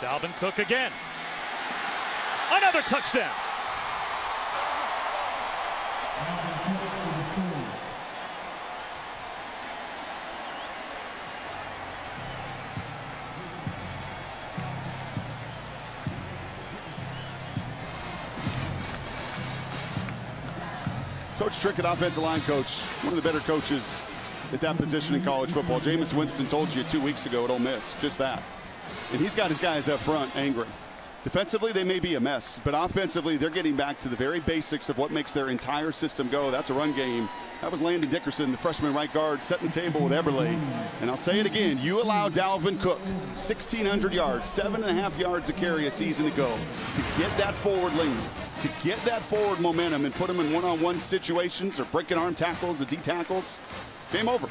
Dalvin Cook again. Another touchdown. Coach Trickett, offensive line coach, one of the better coaches at that position in college football. Jameis Winston told you two weeks ago at Ole Miss, just that. And he's got his guys up front angry. Defensively, they may be a mess, but offensively, they're getting back to the very basics of what makes their entire system go. That's a run game. That was Landon Dickerson, the freshman right guard, setting the table with Eberle. And I'll say it again you allow Dalvin Cook 1,600 yards, seven and a half yards a carry a season ago to get that forward lean, to get that forward momentum and put him in one on one situations or breaking arm tackles or D tackles. Game over.